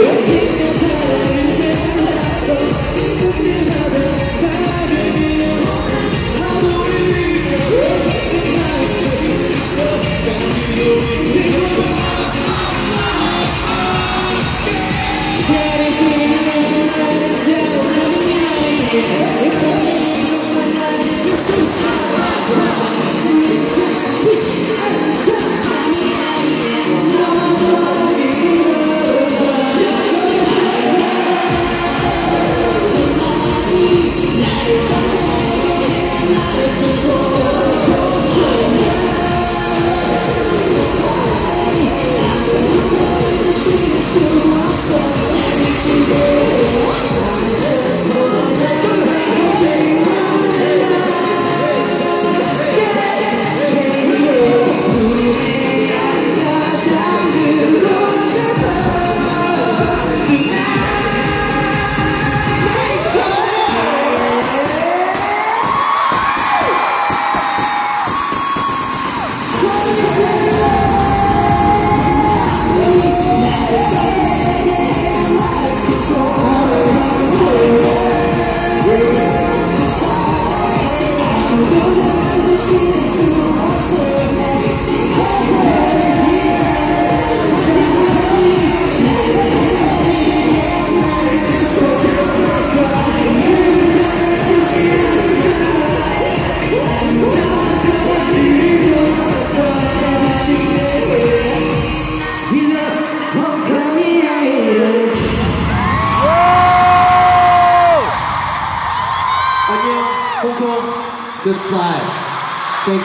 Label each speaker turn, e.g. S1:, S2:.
S1: It's 나를 두고 Hong Kong, goodbye.